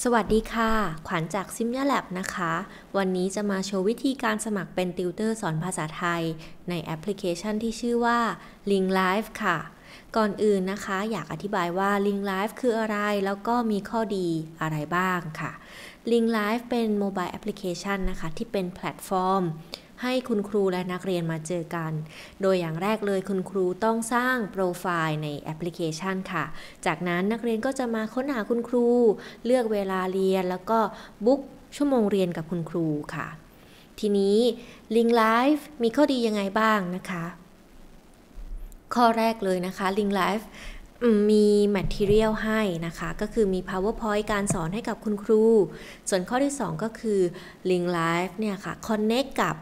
สวัสดีค่ะ ขวัญจาก Simya Lab นะคะ วันนี้จะมาโชว์วิธีการสมัครเป็นติวเตอร์สอนภาษาไทย ในแอปพลิเคชันที่ชื่อว่า Ling Live ค่ะ ก่อนอื่นนะคะ อยากอธิบายว่า Ling Live คืออะไร แล้วก็มีข้อดีอะไรบ้างค่ะ Ling Live เป็น mobile application นะคะ ที่เป็นแพลตฟอร์ม ให้คุณครูและนักเรียนมาเจอกัน โดยอย่างแรกเลยคุณครูต้องสร้างโปรไฟล์ในแอปพลิเคชันค่ะ จากนั้นนักเรียนก็จะมาค้นหาคุณครู เลือกเวลาเรียนแล้วก็บุ๊กชั่วโมงเรียนกับคุณครูค่ะ ทีนี้ Link Live มีข้อดียังไงบ้างนะคะ ข้อแรกเลยนะคะ Link Live มี material ให้นะคะ ก็คือมี powerpoint การสอนให้กับคุณครู ส่วนข้อที่ 2 ก็คือ link live เนี่ยค่ะ connect กับ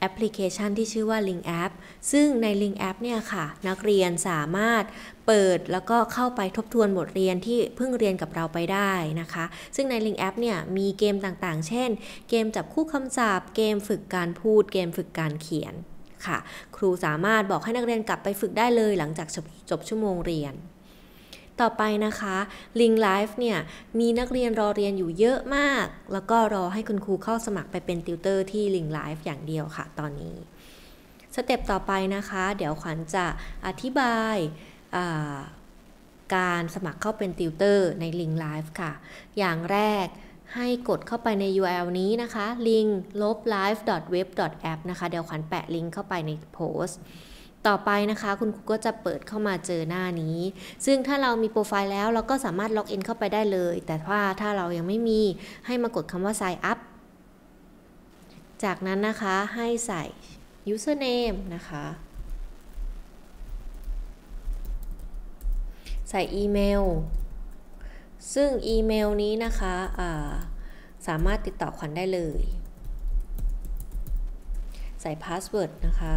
แอปพลิเคชันที่ชื่อว่า Link App ซึ่งใน Link App เนี่ยค่ะ นักเรียนสามารถเปิดแล้วก็เข้าไปทบทวนบทเรียนที่เพิ่งเรียนกับเราไปได้นะคะ ซึ่งใน Link App เนี่ยมีเกมต่างๆ เช่น เกมจับคู่คำศัพท์ เกมฝึกการพูด เกมฝึกการเขียนค่ะ ครูสามารถบอกให้นักเรียนกลับไปฝึกได้เลยหลังจากจบชั่วโมงเรียน ต่อไปนะคะ Link Live เนี่ยมีนักเรียนรอเรียนอยู่เยอะมาก แล้วก็รอให้คุณครูเข้าสมัครไปเป็นติวเตอร์ที่ Link Live อย่างเดียวค่ะตอนนี้step ต่อไปนะคะ เดี๋ยวขวัญจะอธิบายการสมัครเข้าเป็นติวเตอร์ใน Ling Live ค่ะ อย่างแรกให้กดเข้าไปใน URL นี้นะคะ ling-live.web.app นะคะ เดี๋ยวขวัญแปะลิงก์เข้าไปในโพสต์ ต่อไปนะคะคุณครูก็จะเปิดเข้ามาเจอหน้านี้ ซึ่งถ้าเรามีโปรไฟล์แล้วเราก็สามารถล็อกอินเข้าไปได้เลย แต่ว่าถ้าเรายังไม่มีให้มากดคำว่า sign up จากนั้นนะคะให้ใส่ username นะคะ ใส่อีเมล ซึ่งอีเมลนี้นะคะสามารถติดต่อขวัญได้เลย ใส่ password นะคะ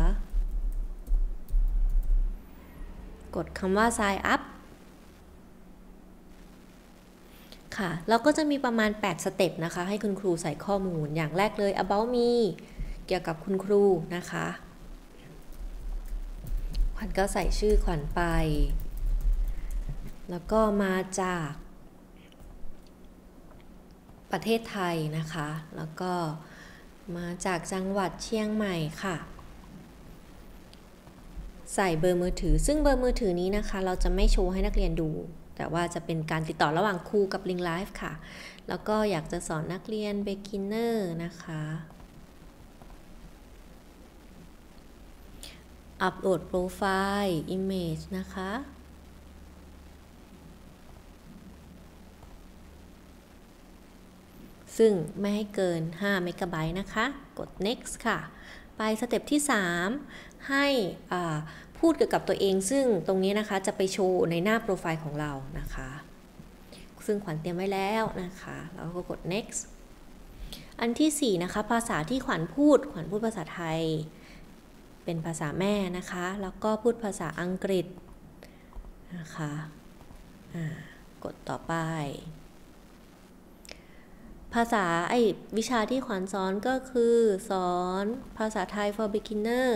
กดคำว่า sign up ค่ะแล้วก็จะมีประมาณ 8 สเต็ปนะคะ ให้คุณครูใส่ข้อมูลอย่างแรกเลย about me เกี่ยวกับคุณครูนะคะขวัญก็ใส่ชื่อขวัญไป แล้วก็มาจากประเทศไทยนะคะ แล้วก็มาจากจังหวัดเชียงใหม่ค่ะ ใส่เบอร์มือถือ ซึ่งเบอร์มือถือนี้นะคะ เราจะไม่โชว์ให้นักเรียนดู แต่ว่าจะเป็นการติดต่อระหว่างครูกับ Link Live ค่ะ แล้วก็อยากจะสอนนักเรียน beginner นะคะอัปโหลดโปรไฟล์ image นะคะ ซึ่งไม่ให้เกิน 5 เมกะไบต์นะคะ กด next ค่ะ ไปสเต็ปที่ 3 ให้พูดเกี่ยวกับตัวเองซึ่งตรงนี้นะคะจะไปโชว์ในหน้าโปรไฟล์ของเรานะคะ ซึ่งขวัญเตรียมไว้แล้วนะคะแล้วก็กด next อันที่ 4 นะคะ ภาษาที่ขวัญพูด ขวัญพูดภาษาไทย เป็นภาษาแม่นะคะ แล้วก็พูดภาษาอังกฤษนะคะกดต่อไป ภาษาไอวิชาที่ขวัญสอนก็คือสอนภาษาไทย for beginner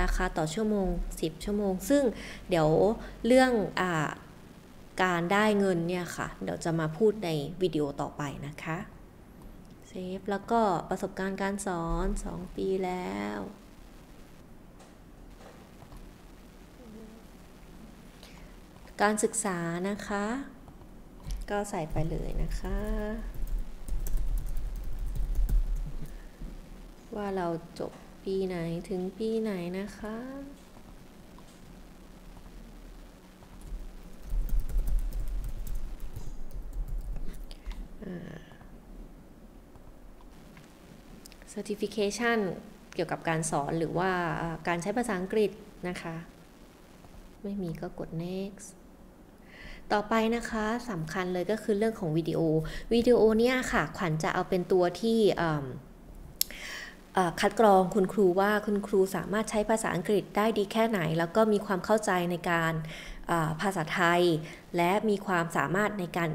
ราคาต่อชั่วโมง 10 ชั่วโมง ซึ่งเดี๋ยวเรื่องอการได้เงินเนี่ยค่ะ เดี๋ยวจะมาพูดในวิดีโอต่อไปนะคะเซฟแล้วก็ประสบการณ์การสอน 2 ปีแล้วการศึกษานะคะ ก็ใส่ไปเลยนะคะ ว่าเราจบปีไหนถึงปีไหนนะคะ Certification เกี่ยวกับการสอนหรือว่าการใช้ภาษาอังกฤษนะคะ ไม่มีก็กด next ต่อไปนะคะสำคัญเลยก็คือเรื่องของวิดีโอ วิดีโอเนี่ยค่ะ ขวัญจะเอาเป็นตัวที่ คัดกรองคุณครูว่าคุณครูสามารถใช้ภาษาอังกฤษได้ดีแค่ไหน แล้วก็มีความเข้าใจในการภาษาไทย และมีความสามารถในการ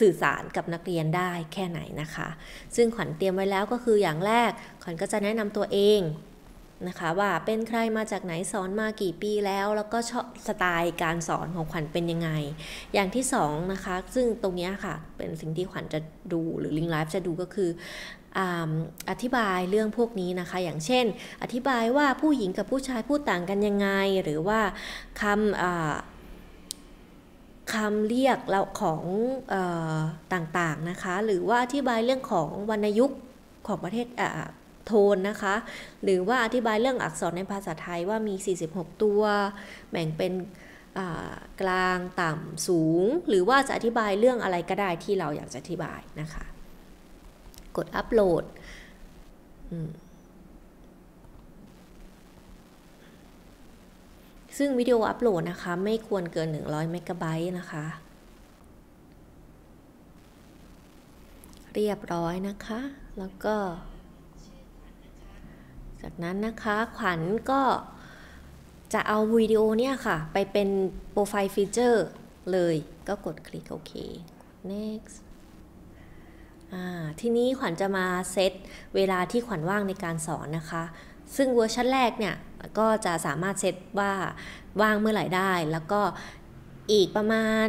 สื่อสารกับนักเรียนได้แค่ไหนนะคะ ซึ่งขวัญเตรียมไว้แล้วก็คืออย่างแรก ขวัญก็จะแนะนำตัวเอง นะคะว่าเป็นใครมาจากไหนสอนมากี่ปีแล้ว แล้วก็ชอบสไตล์การสอนของขวัญเป็นยังไง อย่างที่2นะคะซึ่งตรงนี้ค่ะเป็นสิ่งที่ขวัญจะดูหรือลิงไลฟ์จะดูก็คืออธิบายเรื่องพวกนี้นะคะ อย่างเช่น อธิบายว่าผู้หญิงกับผู้ชายพูดต่างกันยังไง หรือว่าคำคำเรียกเราของอต่างๆนะคะ หรือว่าอธิบายเรื่องของวรรณยุกต์ของประเทศ โทนนะคะ หรือว่าอธิบายเรื่องอักษรในภาษาไทยว่ามี 46 ตัว แบ่งเป็นกลางต่ำสูง หรือว่าจะอธิบายเรื่องอะไรก็ได้ที่เราอยากจะอธิบายนะคะ กดอัปโหลดซึ่งวิดีโออัปโหลดนะคะ ไม่ควรเกิน 100 เมกะไบต์นะคะ เรียบร้อยนะคะ แล้วก็ จากนั้นนะคะขวัญก็จะเอาวิดีโอเนี่ยค่ะ ไปเป็น profile picture เลยก็กดคลิกโอเค next ทีนี้ขวัญจะมาเซตเวลาที่ขวัญว่างในการสอนนะคะ ซึ่งเวอร์ชันแรกเนี่ย ก็จะสามารถเซตว่าว่างเมื่อไหร่ได้ แล้วก็อีกประมาณ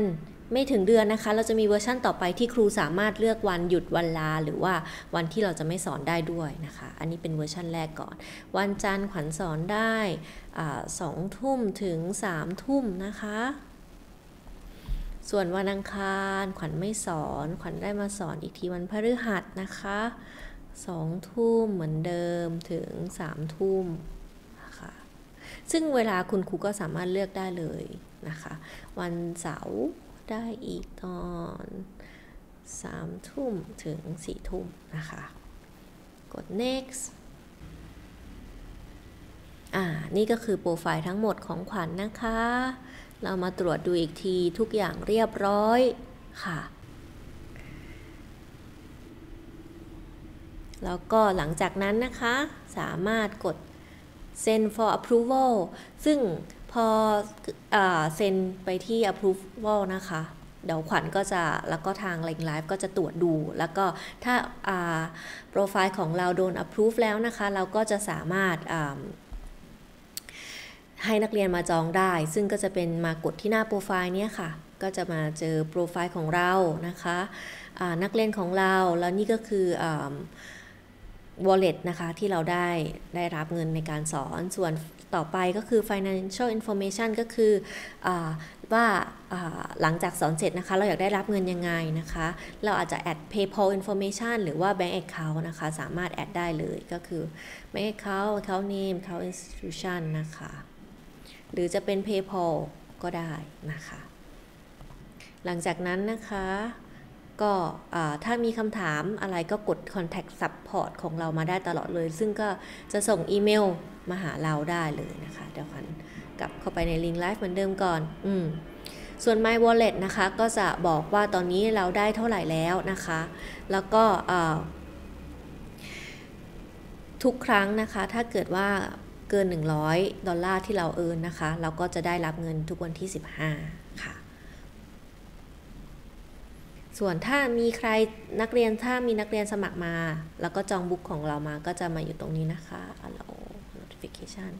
ไม่ถึงเดือนนะคะ เราจะมีเวอร์ชั่นต่อไปที่ครูสามารถเลือกวันหยุดวันลา หรือว่าวันที่เราจะไม่สอนได้ด้วยนะคะ อันนี้เป็นเวอร์ชั่นแรกก่อน วันจันทร์ขวัญสอนได้สองทุ่มถึงสามทุ่มนะคะ ส่วนวันอังคารขวัญไม่สอน ขวัญได้มาสอนอีกทีวันพฤหัสนะคะสองทุ่มเหมือนเดิมถึงสามทุ่มนะคะซึ่งเวลาคุณครูก็สามารถเลือกได้เลยนะคะ วันเสาร์ ได้อีกตอน3ทุ่มถึง4ทุ่มนะคะ กด next อ่า นี่ก็คือโปรไฟล์ทั้งหมดของขวัญนนะคะ เรามาตรวจดูอีกทีทุกอย่างเรียบร้อยค่ะ แล้วก็หลังจากนั้นนะคะ สามารถกด send for approval ซึ่ง พอเซ็นไปที่ approval นะคะ เดี๋ยวขวัญก็จะแล้วก็ทาง Link Live ก็จะตรวจดู แล้วก็ถ้าโปรไฟล์ของเราโดน approve แล้วนะคะ เราก็จะสามารถให้นักเรียนมาจองได้ ซึ่งก็จะเป็นมากดที่หน้าโปรไฟล์เนี้ค่ะ ก็จะมาเจอโปรไฟล์ของเรานะคะนักเรียนของเรา แล้วนี่ก็คือ wallet นะคะ ที่เราได้ได้รับเงินในการสอนส่วนต่อไปก็คือ financial information ก็คืออว่าหลังจากสอนเสร็จนะคะ เราอยากได้รับเงินยังไงนะคะ เราอาจจะ add PayPal information หรือว่า bank account นะคะ สามารถ add ได้เลยก็คือ bank account account name account institution นะคะ หรือจะเป็น PayPal ก็ได้นะคะ หลังจากนั้นนะคะ ก็ถ้ามีคำถามอะไรก็กด contact support ของเรามาได้ตลอดเลย ซึ่งก็จะส่งอีเมลมาหาเราได้เลยนะคะเดี๋ยวคันกลับเข้าไปในลิงก์ไลฟ์เหมือนเดิมก่อน อืมส่วน My Wallet นะคะก็จะบอกว่าตอนนี้เราได้เท่าไหร่แล้วนะคะ แล้วก็ทุกครั้งนะคะ ถ้าเกิดว่าเกิน 100 ดอลลาร์ที่เราเอินนะคะ เราก็จะได้รับเงินทุกวันที่ 15 ค่ะ ส่วนถ้ามีใครนักเรียนถ้ามีนักเรียนสมัครมา แล้วก็จองบุ๊กของเรามาก็จะมาอยู่ตรงนี้นะคะ allow notification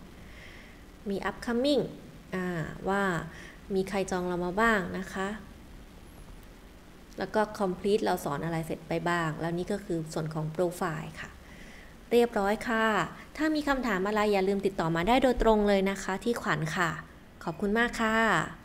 มี upcoming อ่าว่ามีใครจองเรามาบ้างนะคะ แล้วก็ complete เราสอนอะไรเสร็จไปบ้าง แล้วนี่ก็คือส่วนของโปรไฟล์ค่ะ เรียบร้อยค่ะ ถ้ามีคำถามอะไรอย่าลืมติดต่อมาได้โดยตรงเลยนะคะ ที่ขวัญค่ะ ขอบคุณมากค่ะ